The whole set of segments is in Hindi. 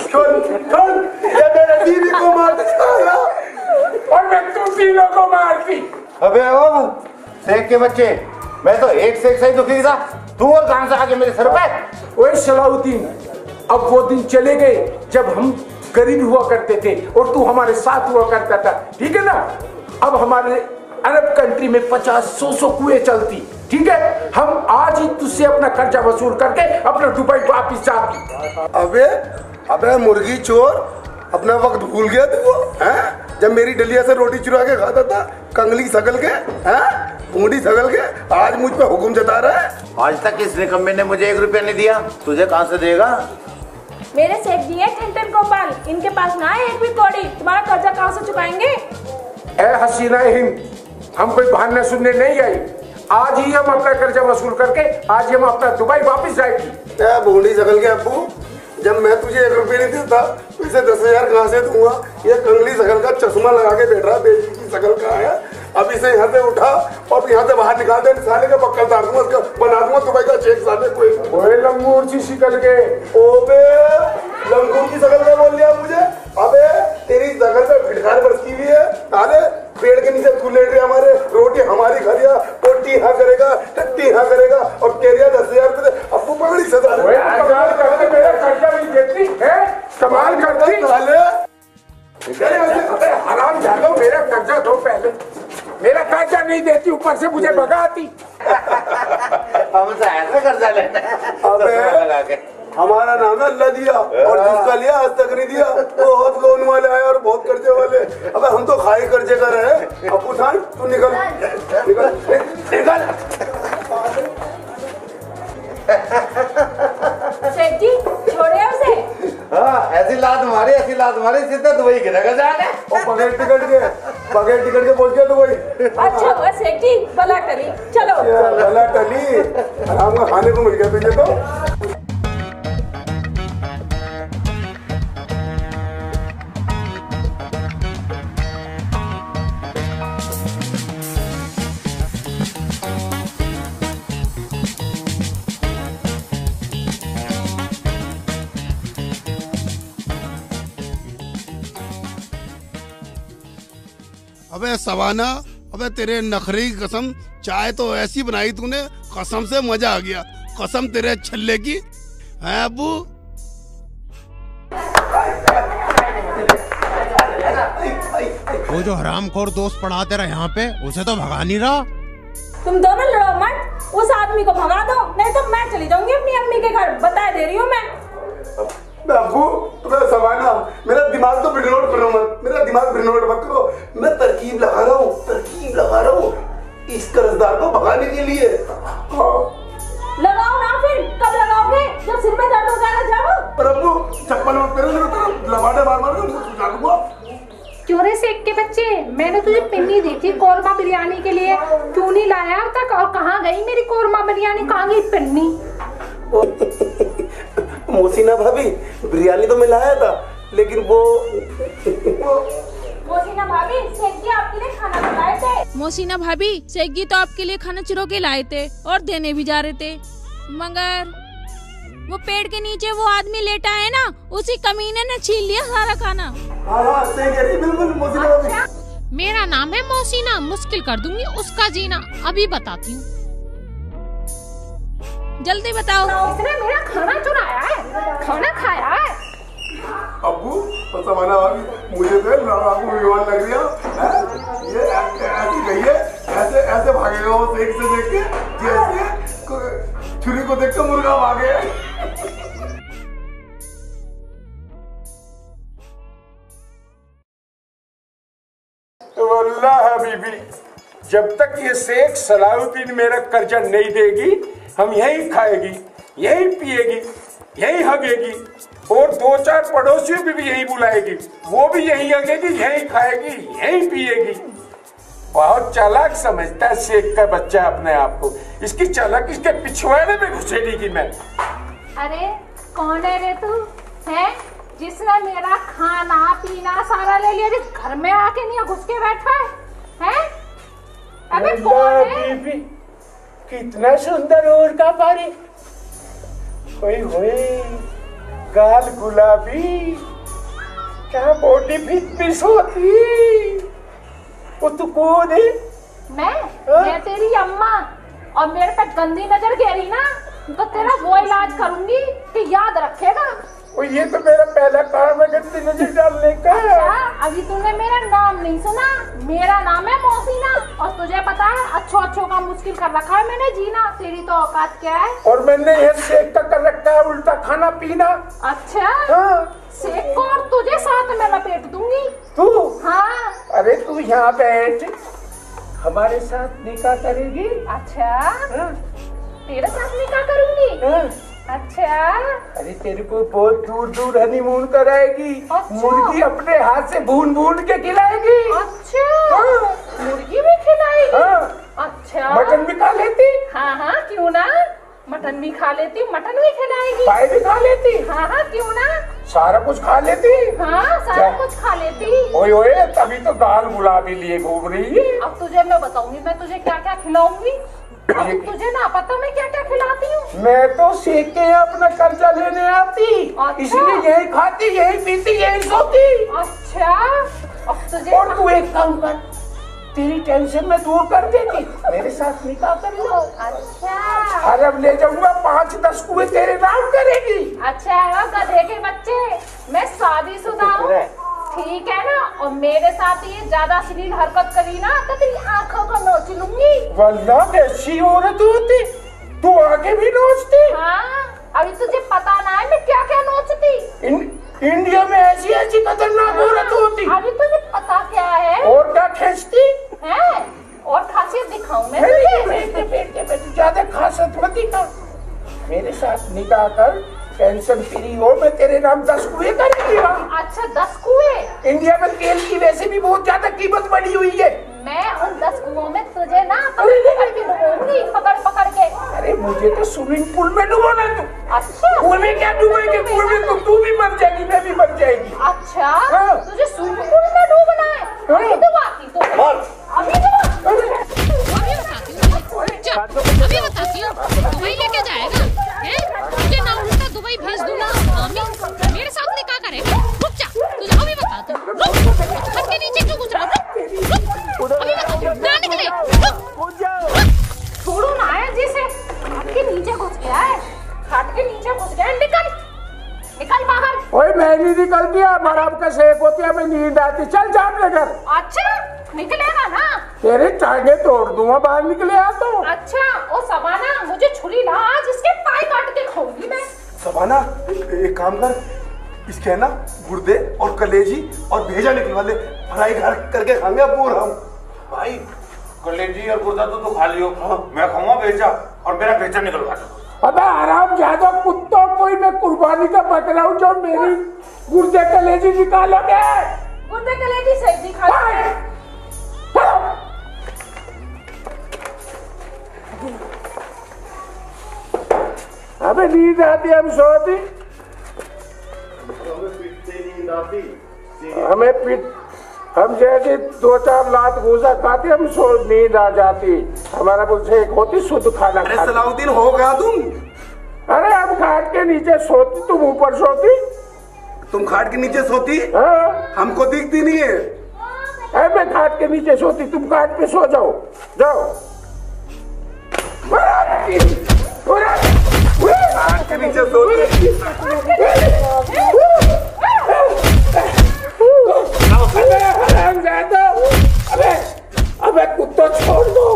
छोड़ छोड़ ये मेरे बीवी को मार साला। और मैं तुम तीनों को मारती। अबे ओ शेख के बच्चे। मैं तो एक से एक सही दुखी था। तू और कहाँ से आके मेरे सर पे? ओए सलाउद्दीन अब वो दिन चले गए जब हम गरीब हुआ करते थे और तू हमारे साथ हुआ करता था। ठीक है ना? अब हमारे अरब कंट्री में पचास सौ सौ कुएँ चलती। ठीक है? हम आज ही तुझसे अपना कर्जा वसूल करके अपना दुबई वापिस जाती। अबे अबे मुर्गी चोर अपना वक्त भूल गया तू वो हैं? जब मेरी डलिया से रोटी चुरा के खाता था कंगली सगल के हैं? बूढ़ी सगल के आज मुझ पे हुक्म जता रहा है। आज तक इस निकम्मे ने मुझे एक रुपया नहीं दिया। तुझे कहाँ से देगा? मेरे सेठ जी है ठंटन गोपाल। इनके पास ना है एक भी कौड़ी तुम्हारा कर्जा कहाँ से चुकाएँगे? ए हसीना हिंद हम कोई बहाना सुनने नहीं आई। आज ही हम अपना कर्जा वसूल करके आज ही हम अपना दुबई वापस जाएगी। क्या बूढ़ी सगल के अब्बू जब मैं तुझे एक रुपये नहीं देता तो इसे दस हज़ार कहाँ से दूँगा? ये कंगली सकल का चश्मा लगा के बैठ रहा बेटी की सकल का है? अब इसे यहाँ से उठा और यहाँ से बाहर निकाल दे साले का पक्का तार दूँगा उसका बना दूँगा दुबई का चेक साले कोई लंगूर सी शिकल के। ओबे मेरा कर्जा नहीं देती ऊपर से मुझे भगाती। हमसे ऐसा कर्जा लेना अबे हमारा नाम है अल्लाह दिया और जिसका लिया आज तक नहीं दिया वो बहुत लोन वाले आए और बहुत कर्जे वाले। अबे हम तो खाई कर्जे कर रहे हैं। अब उठान तू निकल। निकल। निकल। जी हाँ मारी ऐसी लात मारे सीधे दुबई गिरेगा जाने। ओ बगैर टिकट के बगैर टिकट के पहुँच गया दुबई। अच्छा बस एक जी भला टली चलो भला टली आराम का खाने को मिल गया तुझे तो। अबे सवाना अबे तेरे नखरे की कसम चाय तो ऐसी बनाई तूने कसम से मज़ा आ गया। कसम तेरे छल्ले की। है अबू? वो जो हरामखोर दोस्त पढ़ाते रहे यहाँ पे उसे तो भगा नहीं रहा? तुम दोनों लड़ो मत उस आदमी को भगा दो नहीं तो मैं चली जाऊँगी अपनी अम्मी के घर बता दे रही हूँ मैं। मैं सवाना मेरा दिमाग तो बिगनोट करो मत मेरा दिमाग बिगनोट मत करो। मैं तरकीब लगा रहा हूँ तरकीब लगा रहा हूँ। इस कर्जदार को भगाने के लिए। हाँ। लगाओ ना फिर कब लगाओगे? जब सिर में दर्द हो जाएगा जब पर अबू चप्पल मत करे मेरे तरफ़ लवाटे मार मार के मुझे सुझा दूँगा चोरे सेक के बच्चे मैंने तुझे पिन्नी दी थी कोरमा बिरयानी के लिए। क्यों नहीं लाया अब तक? और कहाँ गई मेरी कोरमा बिरयानी? कहाँ गई पिन्नी? मोसीना भाभी बिरयानी तो मैं लाया था लेकिन वो मोसीना भाभी सेठ आपके लिए खाना बनाए थे। मोसीना भाभी सेगी तो आपके लिए खाना चुरो के लाए थे और देने भी जा रहे थे। मगर वो पेड़ के नीचे वो आदमी लेटा है ना उसी कमीने ने छीन लिया सारा खाना। हाँ हाँ सही कह रही बिल्कुल मोसीना भाभी। मेरा नाम है मोसीना मुश्किल कर दूँगी उसका जीना अभी बताती हूँ। जल्दी बताओ। उसने मेरा खाना चुराया है। तो समाना भाभी मुझे तो लड़ाकू विमान लग गया हैं? ये ऐसी गई है ऐसे ऐसे भागेगा वो देख से देख के जैसे छुरी को देख के मुर्गा भागे हबीबी जब तक ये शेख सलाहुद्दीन मेरा कर्जा नहीं देगी, हम यही खाएगी यही पिएगी यही हगेगी और दो चार पड़ोसियों भी, भी यही बुलाएगी। वो भी यही हगेगी यही खाएगी यही पिएगी। बहुत चालाक समझता है शेख का बच्चा अपने आप को। इसकी चालाक इसके पिछवाड़े में घुसेड़ेगी मैं? अरे कौन है रे तू? है? जिसने मेरा खाना पीना सारा ले लिया जिस घर में आके नहीं घुस के बैठा है? हैं? अबे कौन है? कितना सुंदर और का पारी होए होए गाल गुलाबी। क्या बॉडी फिटनेस होती वो तू कौन है? मैं? मैं तेरी अम्मा। और मेरे पे गंदी नज़र गिरी ना तो तेरा वो इलाज करूँगी कि याद रखेगा। वो ये तो मेरा पहला काम है गंदी नज़र डालने का अच्छा अभी तूने मेरा नाम नहीं सुना? मेरा नाम है मोहसिना। और तुझे पता है अच्छो अच्छो का मुश्किल कर रखा है मैंने। जीना तेरी तो औकात क्या है? और मैंने ये सेक का कर रखा है उल्टा खाना पीना। अच्छा? हाँ। सेक को और तुझे साथ में लपेट दूँगी। तू? हाँ। अरे तू यहाँ बैठ। हमारे साथ निकाह करेगी। अच्छा। हाँ, तेरे साथ निकाह करूँगी? हाँ। अच्छा। अरे तेरे को बहुत दूर दूर हनीमून कराएगी। अच्छा। मुर्गी अपने हाथ से भून भून के खिलाएगी। अच्छा। हाँ। मुर्गी भी खिलाएगी? हाँ। अच्छा। मटन भी खा लेती। हाँ हाँ क्यों ना? मटन भी खा लेती मटन भी खिलाएगी। पाए भी खा लेती। हाँ हाँ क्यों ना? सारा कुछ खा लेती। हाँ सारा क्या? कुछ खा लेती। ओए ओए तभी तो दाल गुलाबी लिए घूम रही है। अब तुझे मैं बताऊँगी मैं तुझे क्या क्या खिलाऊँगी? अब तुझे ना पता मैं क्या क्या खिलाती हूँ। मैं तो सीख के अपना कर्जा लेने आती। अच्छा। इसलिए यही खाती यही पीती यही सोती। अच्छा। अब तुझे और तू एक काम कर तेरी टेंशन में दूर कर देती। मेरे साथ निकाह कर लो। अच्छा। अरब ले जाऊँगा पाँच दस कुएँ तेरे नाम करेगी। अच्छा है गधे के बच्चे मैं शादीशुदा हूँ। ठीक है ना? और मेरे साथ ये ज़्यादा अश्लील हरकत करी ना तो तेरी आँखों को नोच लूँगी। वल्ला ऐसी औरत होती। तू आगे भी नोचती। हाँ अभी तुझे पता ना है मैं क्या क्या नोचती। इन, इंडिया में ऐसी ऐसी खतरनाक औरत होती। अभी तुझे पता क्या है? और क्या खींचती? हैं? और खासियत दिखाऊँ मैं तुझे? बेटे बेटे बेटे ज़्यादा खासियत मत दिखा। मेरे साथ निकाह कर टेंशन फ्री हो मैं तेरे नाम दस कुएँ करेंगी वहाँ अच्छा दस कुएँ? इंडिया में तेल की वैसे भी बहुत ज़्यादा कीमत बढ़ी हुई है। मैं उन दस कुओं में तुझे ना पकड़ के डुबोऊँगी पकड़ पकड़ के। अरे मुझे तो स्विमिंग पूल में डुबोना तू अच्छा। कुएँ में क्या डूबेगी कुएँ में तो तू भी मर जाएगी मैं भी मर जाएगी। अच्छा हाँ। तुझे स्विमिंग पूल में डूबना है? अभी डुबाती तो। अभी डुबा अभी बताती बाहर ओए मैं नहीं निकल गया मराब का शेख होती है मैं नींद आती। चल जाम लेकर अच्छा निकलेगा ना? तेरे टांगे तोड़ दूँगा बाहर निकले आ तो। अच्छा ओ सवाना मुझे छुरी ला आज इसके पाय काट के खाऊँगी मैं। सबाना एक काम कर इसके है ना गुर्दे और कलेजी और भेजा निकलवा ले। फ्राई घर करके खाएँगे पूरा हम। भाई कलेजी और गुर्दा तो तू खा लियो। मैं खाऊँगा भेजा और मेरा भेजा निकलवा दो। अबे आराम ज़्यादा कुत्तों कोई मैं कुर्बानी का रहा हूँ जो मेरी गुर्दे कलेजी निकालोगे? गुर्दे कलेजी सब्ज़ी खा भाई, अबे नींद आती हम सोती हमें पीट हम जैसे दो चार लात घूसा खाते हम सो नींद आ जाती। हमारा मुझसे एक होती शुद्ध खाना अरे सलाउद्दीन हो गया तुम। के नीचे सोती तुम ऊपर सोती? तुम खाट के नीचे सोती? हाँ। हमको दिखती नहीं है। अरे मैं खाट के नीचे सोती तुम खाट पे सो जाओ। जाओ। खाट के नीचे सोती। अबे अबे अबे कुत्ता छोड़ दो।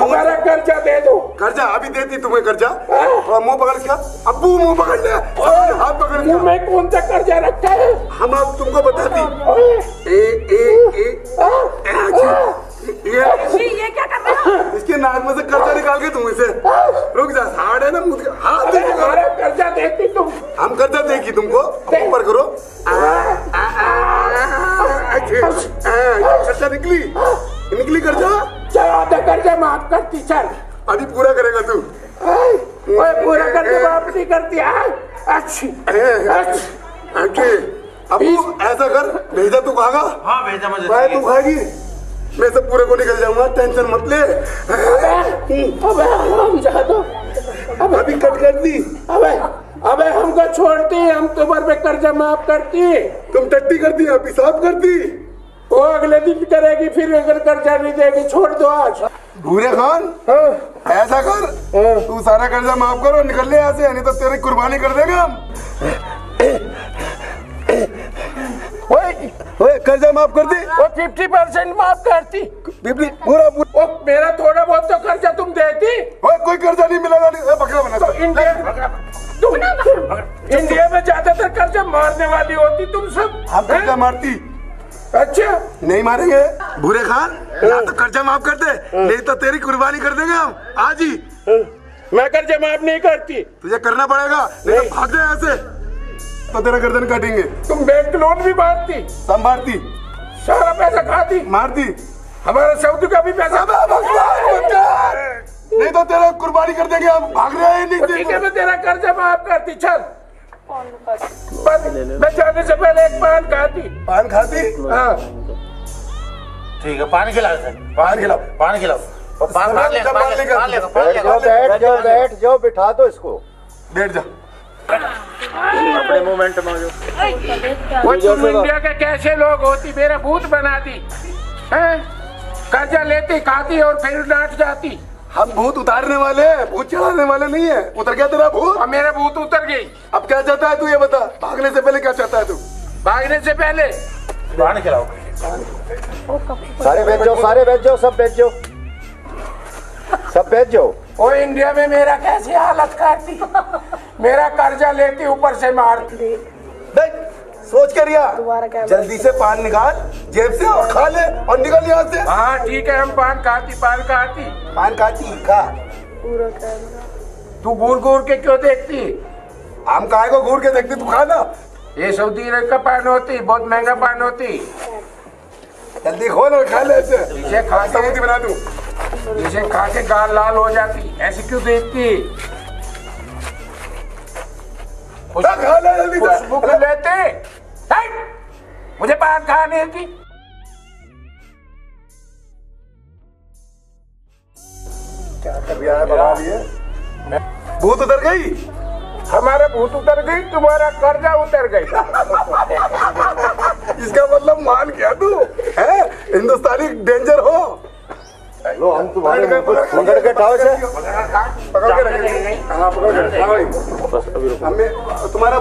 हमारा कर्जा दे दो। कर्जा अभी देती तुम्हें कर्जा और मुँह पकड़ इसका। अब्बू मुँह पकड़ ले। हाथ पकड़ मुँह में कौन सा कर्जा रखा है? हम अब तुमको बताती ए ए ए हाँ, ये ये क्या कर रहे हो? इसके नाक में से कर्जा निकाल के तुम इसे रुक जा हार्ड है ना मुझ हाथ दे हमारा कर्जा देती तुम। हम कर्जा देगी तुमको। अब ऊपर करो। अच्छे, कर्जा निकली। निकली कर्जा चल आधा कर्जा माफ़ करती चल अभी पूरा करेगा तू। ओए पूरा करके माफ़ नहीं करती हाँ? अच्छी अच्छी। अबू ऐसा कर भेजा तू खागा हाँ भेजा मुझे मैं तू खाएगी। मैं सब पूरे को निकल जाऊँगा टेंशन मत ले। अबे अबे हम जा दो अभी कट कर दी। अबे अबे हमको छोड़ती हम तुम्हारे पे कर्जा माफ़ करती। तुम टट्टी करती है पेशाब करती वो अगले दिन करेगी फिर अगर कर्जा नहीं देगी छोड़ दो आज। भूरे खान? हाँ, ऐसा कर तू सारा कर्जा माफ़ कर और निकल ले यहाँ से नहीं तो तेरी कुर्बानी कर देंगे हम। ओए, ओए कर्जा माफ़ कर दी। वो फिफ्टी परसेंट माफ़ करती। बिबली पूरा पूरा। ओ मेरा थोड़ा बहुत तो कर्जा तुम देती। ओए कोई कर्जा नहीं मिलेगा नहीं। बकरा बना। तो इंडिया तुम इंडिया में ज़्यादातर कर्जा मारने वाली होती तुम सब हम कर्जा मारती। अच्छा। नहीं मारेंगे। भूरे खान या तो कर्जा माफ़ कर दे नहीं तो तेरी कुर्बानी कर देंगे हम। आज ही। मैं कर्जा माफ़ नहीं करती। तुझे करना पड़ेगा नहीं तो भाग जा यहाँ से। तो तेरा गर्दन काटेंगे। तुम बैंक लोन भी मारती। मारती सारा पैसा खाती। मारती। हमारा सऊदी का भी पैसा अबे भगवान बचा! नहीं तो तेरा कुर्बानी कर देंगे हम भाग रहे हैं तो ठीक है नहीं मैं तेरा कर्जा माफ़ करती। चल। मैं जाने से पहले एक पान खाती। पान खाती? हाँ। ठीक है पानी खिलाओ सर पान खिलाओ। पानी खिलाओ। बैठ जाओ बैठ जाओ बिठा दो इसको। बैठ जा अपने मोमेंट में जो वो इंडिया के कैसे लोग होती? मेरा भूत बना दी हैं? कर्जा लेती खाती और फिर डांट जाती। हम भूत उतारने वाले हैं भूत चढ़ाने वाले नहीं है। उतर गया तेरा भूत। और मेरा भूत उतर गई। अब क्या चाहता है तू ये बता? भागने से पहले क्या चाहता है तू? भागने से पहले? पानी खिलाओ। सारे बेच जाओ सारे बेच जाओ सब बेच जाओ सब बेच जाओ वो इंडिया में मेरा कैसी हालत करती? मेरा कर्जा लेती ऊपर से मारती। देख सोच कर रिया जल्दी से पान निकाल जेब से और खा ले और निकल यहाँ से। हाँ ठीक है हम पान खाती पान खाती। पान खाती खा। तू घूर घूर के क्यों देखती? हम काय को घूर के देखते? तू खाना ये सऊदी अरब का पान होती बहुत महँगा पान होती। जल्दी खोल और खा ले इसे। इसे खा के बना दूँ। इसे खा के गाल लाल हो जाती। ऐसी क्यों देखती? खा ले जल्दी खुशबू लेते। मुझे पान खाने की क्या कर दिया है बना लिए भूत उतर गई? हमारा भूत उतर गई तुम्हारा कर्जा उतर गई। इसका मतलब मान गया तू है? हिंदुस्तानी डेंजर हो। लो हम तुम्हारे पकड़ के से? पकड़ के रखेंगे हाँ पकड़ के हमें तुम्हारा